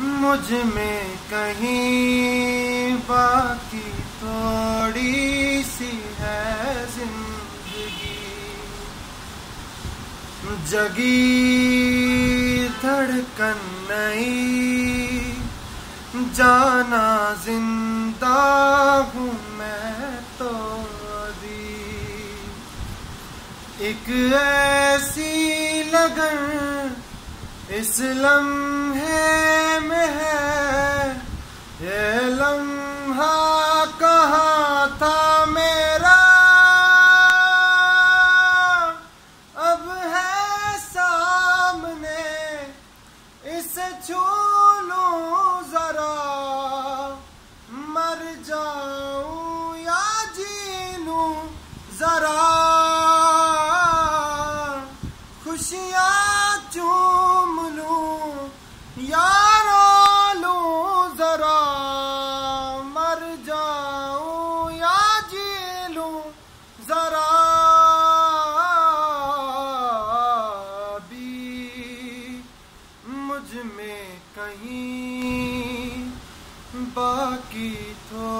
مجھ میں کہیں باقی تھوڑی سی ہے زندگی۔ جگی دھڑکن نہیں، جانا زندہ ہوں میں تو ابھی۔ ایک ایسی لگن، اس لمحے میں ہے، یہ لمحہ کہاں تھا میرا؟ اب ہے سامنے اسے چھو لوں ذرا مر جاؤں یا جی لوں ذرا۔ ذرا بھی مجھ میں کہیں باقی تو